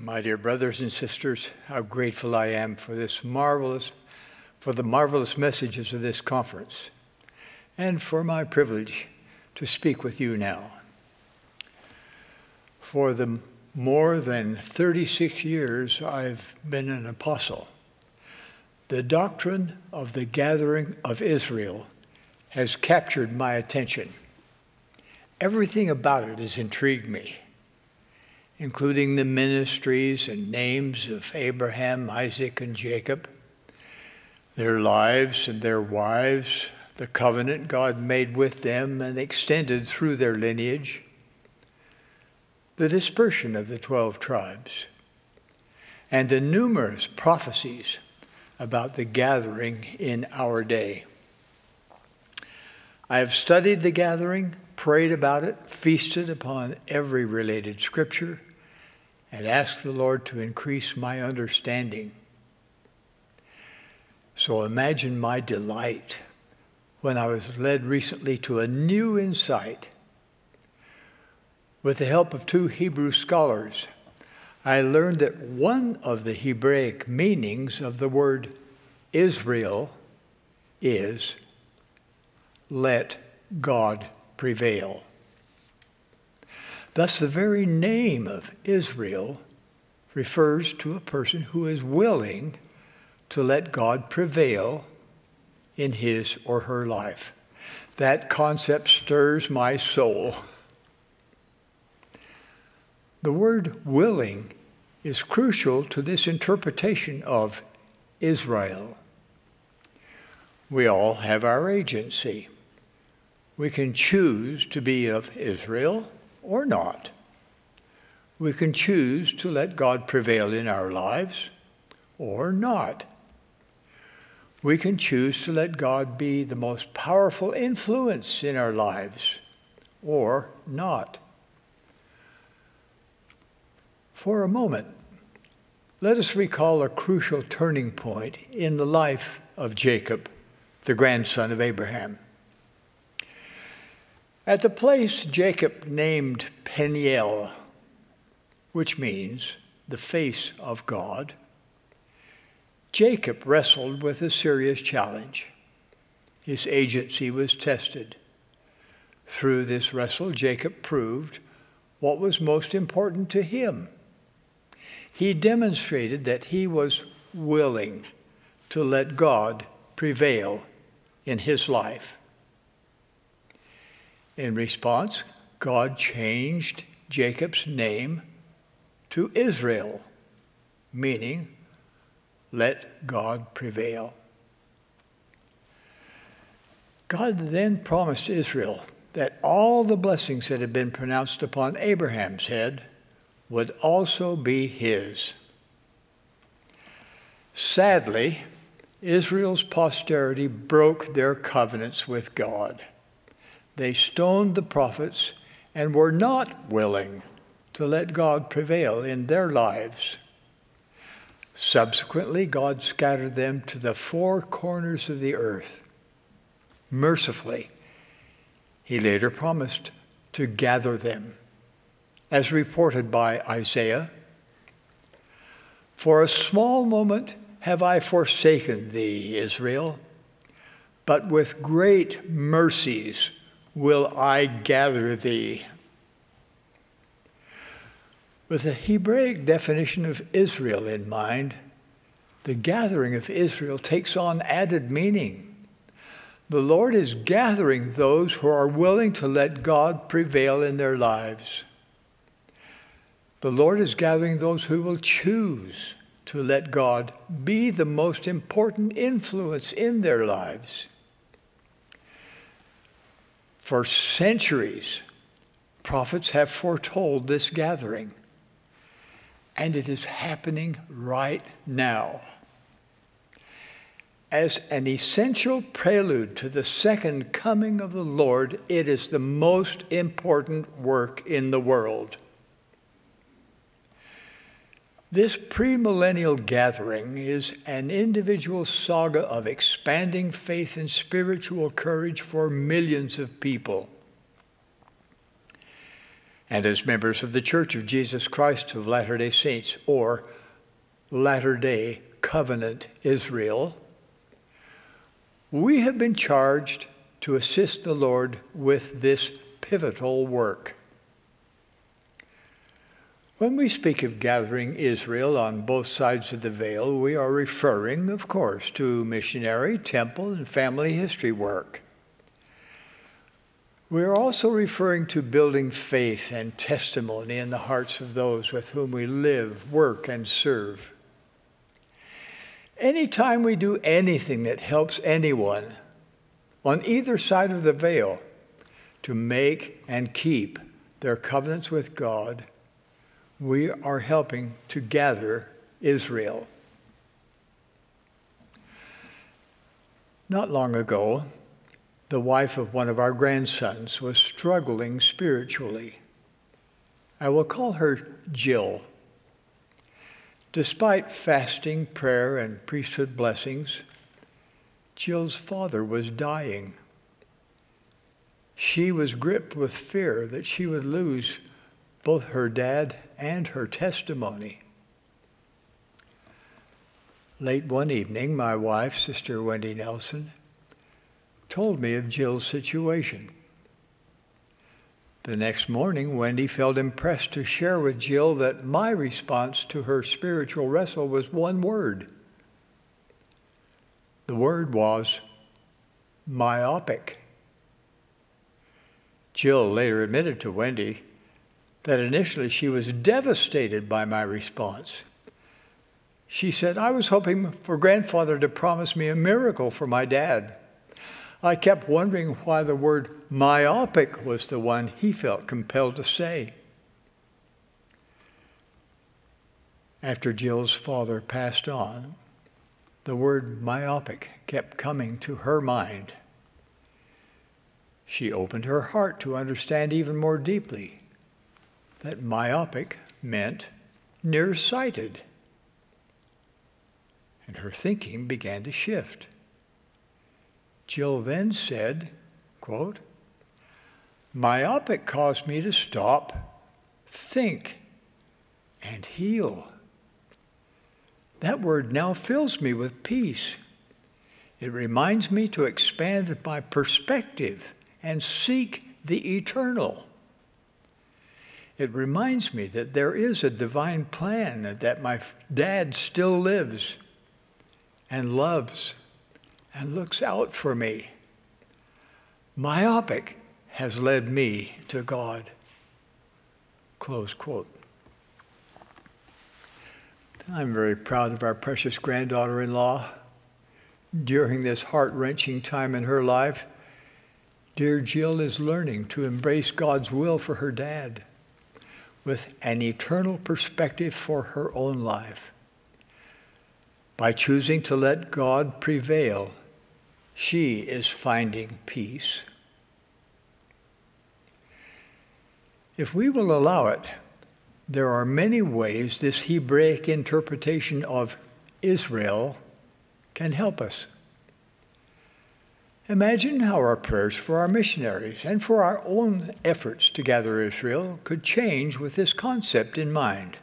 My dear brothers and sisters, how grateful I am for this marvelous, for the marvelous messages of this conference, and for my privilege to speak with you now. For the more than 36 years I've been an apostle, the doctrine of the gathering of Israel has captured my attention. Everything about it has intrigued me including the ministries and names of Abraham, Isaac, and Jacob, their lives and their wives, the covenant God made with them and extended through their lineage, the dispersion of the 12 tribes, and the numerous prophecies about the gathering in our day. I have studied the gathering, prayed about it, feasted upon every related scripture, and ask the Lord to increase my understanding. So imagine my delight when I was led recently to a new insight. With the help of two Hebrew scholars, I learned that one of the Hebraic meanings of the word Israel is let God prevail. Thus, the very name of Israel refers to a person who is willing to let God prevail in his or her life. That concept stirs my soul. The word willing is crucial to this interpretation of Israel. We all have our agency. We can choose to be of Israel or not. We can choose to let God prevail in our lives or not. We can choose to let God be the most powerful influence in our lives or not. For a moment, let us recall a crucial turning point in the life of Jacob, the grandson of Abraham. At the place Jacob named Peniel, which means the face of God, Jacob wrestled with a serious challenge. His agency was tested. Through this wrestle, Jacob proved what was most important to him. He demonstrated that he was willing to let God prevail in his life. In response, God changed Jacob's name to Israel, meaning, let God prevail. God then promised Israel that all the blessings that had been pronounced upon Abraham's head would also be his. Sadly, Israel's posterity broke their covenants with God. They stoned the prophets and were not willing to let God prevail in their lives. Subsequently, God scattered them to the four corners of the earth. Mercifully, he later promised to gather them, as reported by Isaiah. For a small moment have I forsaken thee, Israel, but with great mercies will I gather thee. With the Hebraic definition of Israel in mind, the gathering of Israel takes on added meaning. The Lord is gathering those who are willing to let God prevail in their lives. The Lord is gathering those who will choose to let God be the most important influence in their lives. For centuries, prophets have foretold this gathering, and it is happening right now. As an essential prelude to the second coming of the Lord, it is the most important work in the world. This premillennial gathering is an individual saga of expanding faith and spiritual courage for millions of people. and as members of the Church of Jesus Christ of Latter day Saints, or Latter day Covenant Israel, we have been charged to assist the Lord with this pivotal work. When we speak of gathering Israel on both sides of the veil, we are referring, of course, to missionary, temple, and family history work. We are also referring to building faith and testimony in the hearts of those with whom we live, work, and serve. Anytime we do anything that helps anyone on either side of the veil to make and keep their covenants with God, we are helping to gather Israel. Not long ago, the wife of one of our grandsons, was struggling spiritually. I will call her Jill. Despite fasting, prayer, and priesthood blessings, Jill's father was dying. She was gripped with fear that she would lose both her dad and her testimony. Late one evening, my wife, Sister Wendy Nelson, told me of Jill's situation. The next morning, Wendy felt impressed to share with Jill that my response to her spiritual wrestle was one word. The word was myopic. Jill later admitted to Wendy that initially she was devastated by my response. She said, I was hoping for grandfather to promise me a miracle for my dad. I kept wondering why the word myopic was the one he felt compelled to say. After Jill's father passed on, the word myopic kept coming to her mind. She opened her heart to understand even more deeply that myopic meant nearsighted. And her thinking began to shift. Jill then said, quote, Myopic caused me to stop, think, and heal. That word now fills me with peace. It reminds me to expand my perspective and seek the eternal. It reminds me that there is a divine plan, that my dad still lives and loves and looks out for me. Myopic has led me to God. Close quote. I'm very proud of our precious granddaughter in law. During this heart wrenching time in her life, dear Jill is learning to embrace God's will for her dad with an eternal perspective for her own life. By choosing to let God prevail, she is finding peace. If we will allow it, there are many ways this Hebraic interpretation of Israel can help us. Imagine how our prayers for our missionaries and for our own efforts to gather Israel could change with this concept in mind.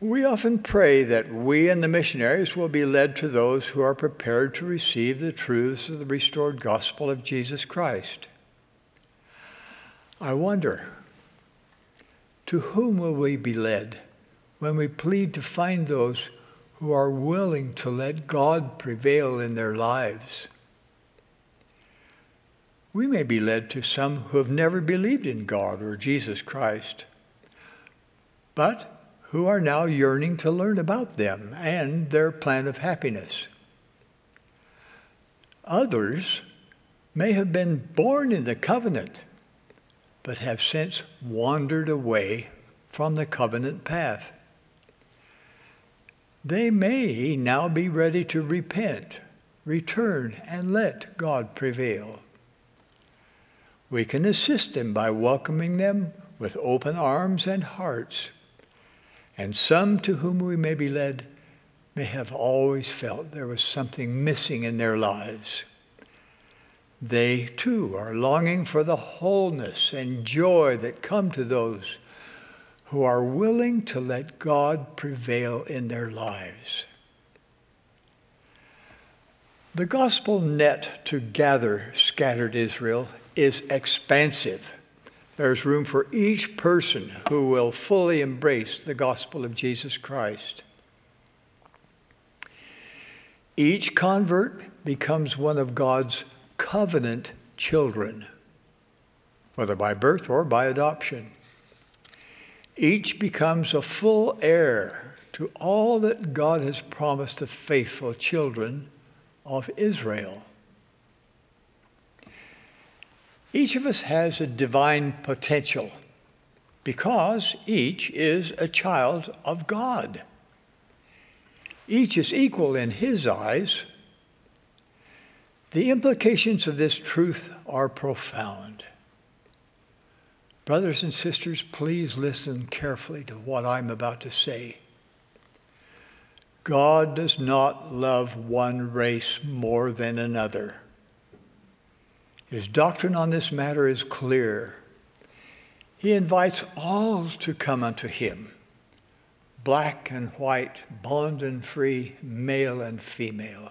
We often pray that we and the missionaries will be led to those who are prepared to receive the truths of the restored gospel of Jesus Christ. I wonder, to whom will we be led when we plead to find those who are willing to let God prevail in their lives? We may be led to some who have never believed in God or Jesus Christ. But who are now yearning to learn about them and their plan of happiness. Others may have been born in the covenant, but have since wandered away from the covenant path. They may now be ready to repent, return, and let God prevail. We can assist them by welcoming them with open arms and hearts and some to whom we may be led may have always felt there was something missing in their lives. They too are longing for the wholeness and joy that come to those who are willing to let God prevail in their lives. The gospel net to gather scattered Israel is expansive. There's room for each person who will fully embrace the gospel of Jesus Christ. Each convert becomes one of God's covenant children, whether by birth or by adoption. Each becomes a full heir to all that God has promised the faithful children of Israel. Each of us has a divine potential because each is a child of God. Each is equal in His eyes. The implications of this truth are profound. Brothers and sisters, please listen carefully to what I'm about to say. God does not love one race more than another. His doctrine on this matter is clear. He invites all to come unto him, black and white, bond and free, male and female.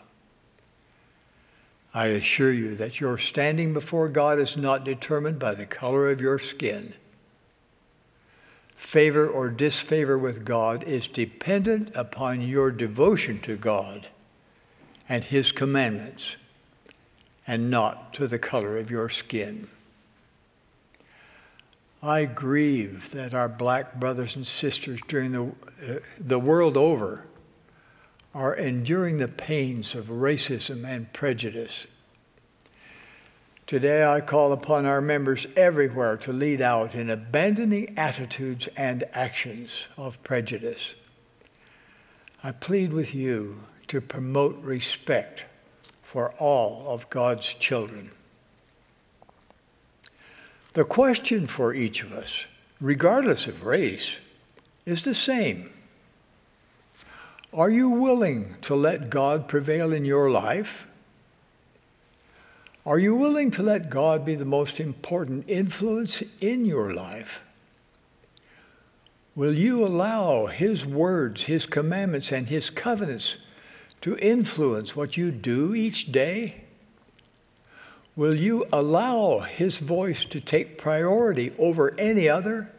I assure you that your standing before God is not determined by the color of your skin favor or disfavor with God is dependent upon your devotion to God and His commandments and not to the color of your skin. I grieve that our black brothers and sisters during the, uh, the world over are enduring the pains of racism and prejudice. Today I call upon our members everywhere to lead out in abandoning attitudes and actions of prejudice. I plead with you to promote respect for all of God's children. The question for each of us, regardless of race, is the same. Are you willing to let God prevail in your life? Are you willing to let God be the most important influence in your life? Will you allow His words, His commandments, and His covenants to influence what you do each day? Will you allow His voice to take priority over any other?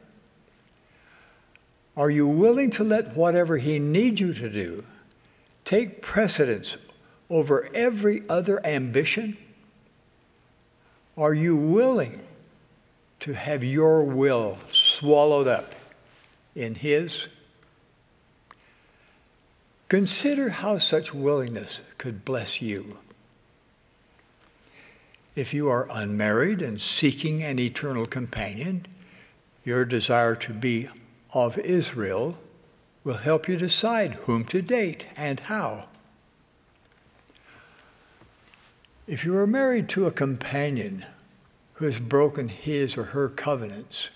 Are you willing to let whatever He needs you to do take precedence over every other ambition? Are you willing to have your will swallowed up in His? Consider how such willingness could bless you. If you are unmarried and seeking an eternal companion, your desire to be of Israel will help you decide whom to date and how. If you are married to a companion who has broken his or her covenants,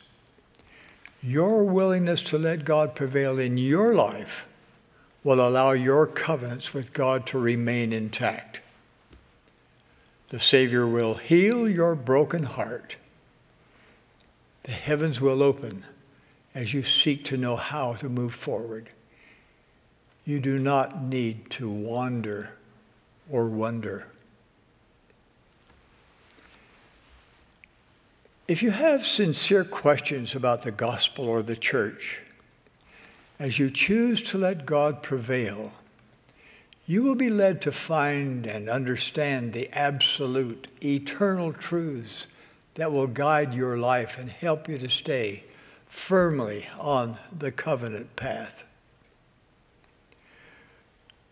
your willingness to let God prevail in your life will allow your covenants with God to remain intact. The Savior will heal your broken heart. The heavens will open as you seek to know how to move forward. You do not need to wander or wonder. If you have sincere questions about the gospel or the church, as you choose to let God prevail, you will be led to find and understand the absolute, eternal truths that will guide your life and help you to stay firmly on the covenant path.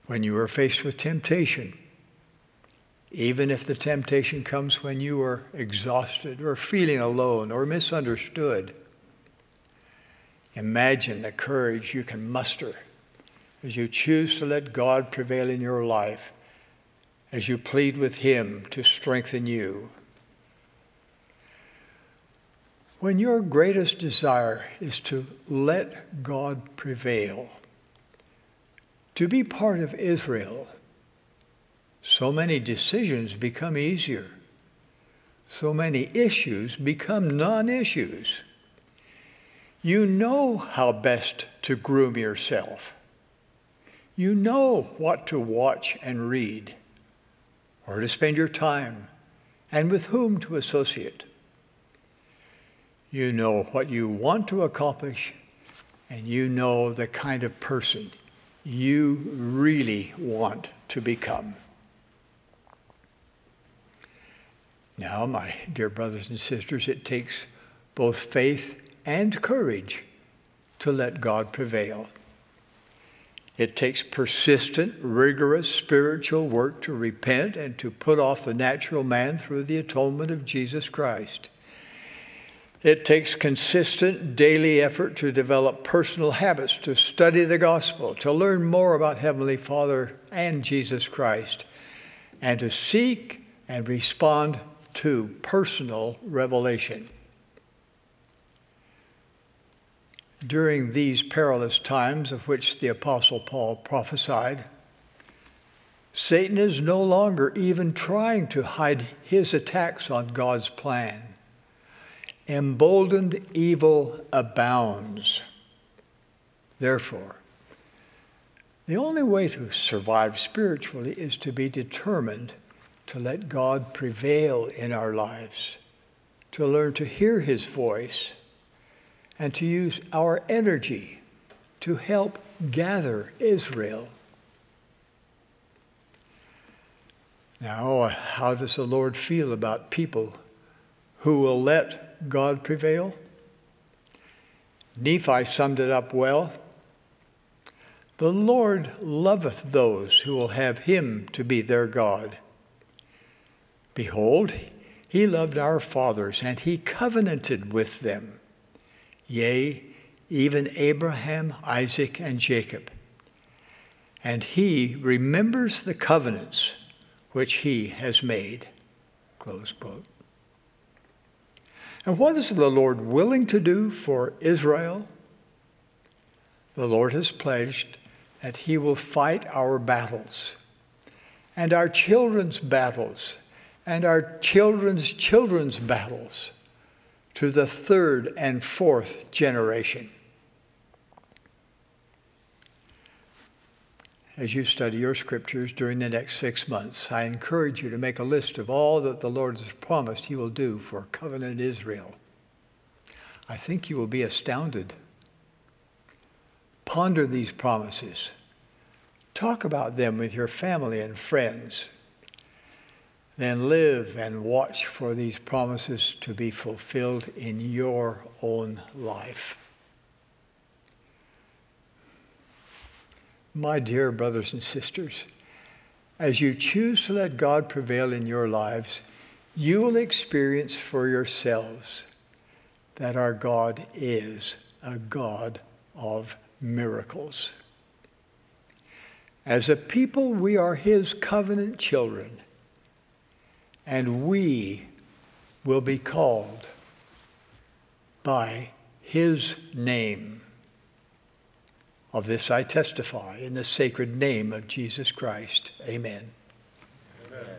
When you are faced with temptation, even if the temptation comes when you are exhausted or feeling alone or misunderstood. Imagine the courage you can muster as you choose to let God prevail in your life, as you plead with Him to strengthen you. When your greatest desire is to let God prevail, to be part of Israel, so many decisions become easier. so many issues become non issues. You know how best to groom yourself. You know what to watch and read, or to spend your time, and with whom to associate. You know what you want to accomplish, and you know the kind of person you really want to become. Now, my dear brothers and sisters, it takes both faith and courage to let God prevail. It takes persistent, rigorous spiritual work to repent and to put off the natural man through the atonement of Jesus Christ. It takes consistent daily effort to develop personal habits, to study the gospel, to learn more about Heavenly Father and Jesus Christ, and to seek and respond to personal revelation. During these perilous times of which the Apostle Paul prophesied, Satan is no longer even trying to hide his attacks on God's plan. Emboldened evil abounds. Therefore, the only way to survive spiritually is to be determined to let God prevail in our lives, to learn to hear His voice, and to use our energy to help gather Israel. Now, how does the Lord feel about people who will God prevail? Nephi summed it up well. The Lord loveth those who will have him to be their God. Behold, he loved our fathers, and he covenanted with them. Yea, even Abraham, Isaac, and Jacob. And he remembers the covenants which he has made. Close quote. And what is the Lord willing to do for Israel? The Lord has pledged that he will fight our battles and our children's battles and our children's children's battles to the third and fourth generation. As you study your scriptures during the next six months, I encourage you to make a list of all that the Lord has promised He will do for covenant Israel. I think you will be astounded. Ponder these promises. Talk about them with your family and friends then live and watch for these promises to be fulfilled in your own life. My dear brothers and sisters, as you choose to let God prevail in your lives, you will experience for yourselves that our God is a God of miracles. As a people, we are His covenant children and we will be called by his name. Of this I testify in the sacred name of Jesus Christ. Amen. Amen.